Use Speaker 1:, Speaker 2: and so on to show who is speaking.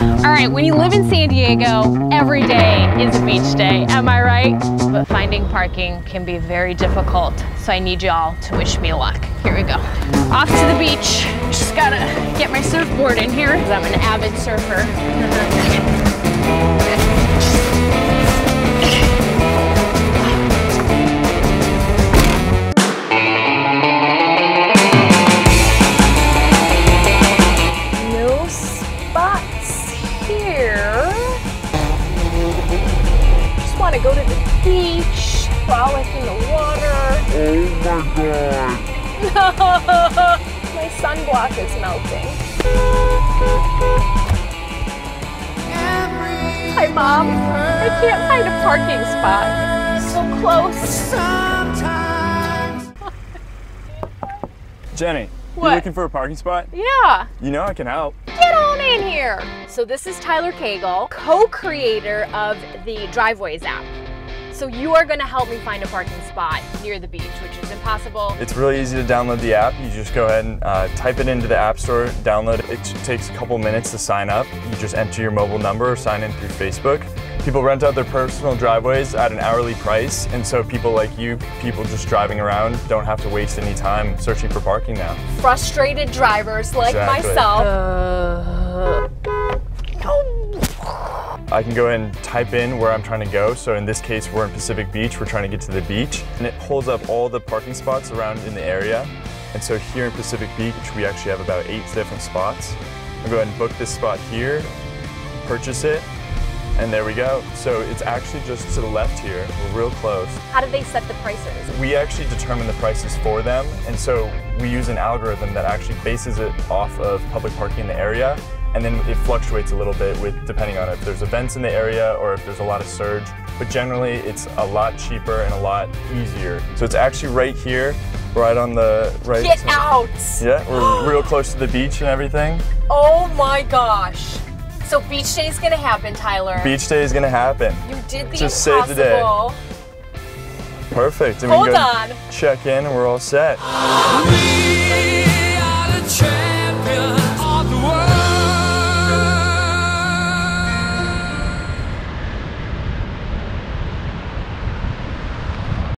Speaker 1: All right, when you live in San Diego, every day is a beach day, am I right? But finding parking can be very difficult, so I need y'all to wish me luck. Here we go. Off to the beach. Just gotta get my surfboard in here, because I'm an avid surfer. No spots here. Just want to go to the beach, frolic in the water.
Speaker 2: Oh my god.
Speaker 1: My sunblock is melting. Hi, Mom. I can't find a parking spot. So close.
Speaker 2: Jenny,
Speaker 1: What?
Speaker 2: you looking for a parking spot?
Speaker 1: Yeah.
Speaker 2: You know I can help.
Speaker 1: Get on in here. So this is Tyler Cagle, co-creator of the Drivewayz app. So you are going to help me find a parking spot near the beach, which is impossible.
Speaker 2: It's really easy to download the app. You just go ahead and uh, type it into the App Store, download it. It takes a couple minutes to sign up. You just enter your mobile number or sign in through Facebook. People rent out their personal driveways at an hourly price, and so people like you, people just driving around, don't have to waste any time searching for parking now.
Speaker 1: Frustrated drivers like
Speaker 2: Exactly.
Speaker 1: myself. Uh,
Speaker 2: I can go ahead and type in where I'm trying to go. So in this case, we're in Pacific Beach. We're trying to get to the beach. And it pulls up all the parking spots around in the area. And so here in Pacific Beach, we actually have about eight different spots. I'll go ahead and book this spot here, purchase it, and there we go. So it's actually just to the left here. We're real close.
Speaker 1: How do they set the prices?
Speaker 2: We actually determine the prices for them, and so we use an algorithm that actually bases it off of public parking in the area, and then it fluctuates a little bit with depending on if there's events in the area or if there's a lot of surge. But generally, it's a lot cheaper and a lot easier. So it's actually right here, right on the right.
Speaker 1: Get out!
Speaker 2: Yeah, we're real close to the beach and everything.
Speaker 1: Oh my gosh. So beach day is gonna happen, Tyler.
Speaker 2: Beach day is gonna happen.
Speaker 1: You did the
Speaker 2: Just save the day. Perfect. And we
Speaker 1: Hold
Speaker 2: can go
Speaker 1: on.
Speaker 2: check in and we're all set.
Speaker 3: We